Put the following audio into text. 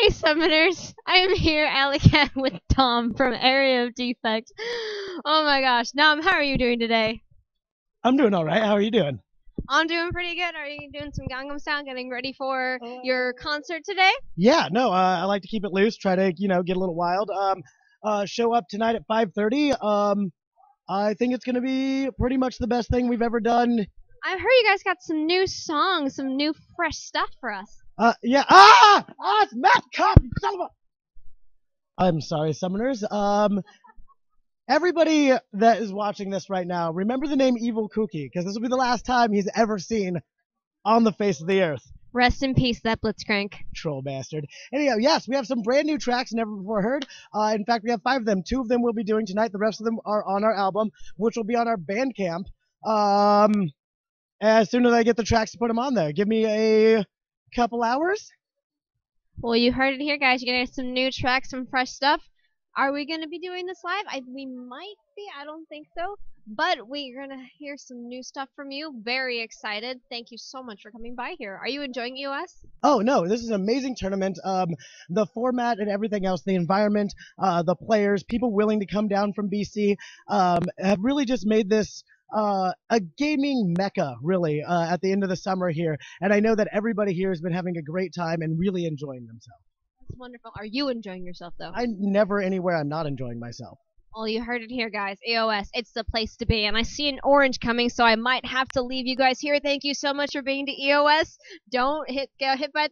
Hey, Summoners! I am here, Alicat, with Tom from Area of Defect. Oh my gosh. Nam, how are you doing today? I'm doing all right. How are you doing? I'm doing pretty good. Are you doing some Gangnam Style, getting ready for your concert today? Yeah, no, uh, I like to keep it loose, try to, you know, get a little wild. Um, uh, show up tonight at 5:30. Um, I think it's going to be pretty much the best thing we've ever done. I heard you guys got some new songs, some new fresh stuff for us. Uh, yeah. Ah! Ah, it's Matt Cop, you son of a... I'm sorry, summoners. Um, everybody that is watching this right now, remember the name Evil Kooky, because this will be the last time he's ever seen on the face of the earth. Rest in peace, that Blitzcrank. Troll bastard. Anyhow, yes, we have some brand new tracks never before heard. Uh, in fact, we have five of them. Two of them we'll be doing tonight. The rest of them are on our album, which will be on our Bandcamp. Um, as soon as I get the tracks to put them on there, give me a couple hours. Well, you heard it here, guys. You're gonna get some new tracks, some fresh stuff. Are we gonna be doing this live? I we might be. I don't think so. But we're gonna hear some new stuff from you. Very excited. Thank you so much for coming by here. Are you enjoying EOS? Oh no, this is an amazing tournament. Um, the format and everything else, the environment, uh, the players, people willing to come down from BC, um, have really just made this uh, a gaming mecca, really, uh, at the end of the summer here. And I know that everybody here has been having a great time and really enjoying themselves. That's wonderful. Are you enjoying yourself though? I never anywhere I'm not enjoying myself. Well, you heard it here, guys. EOS, it's the place to be. And I see an orange coming, so I might have to leave you guys here. Thank you so much for being to EOS. Don't hit get hit by the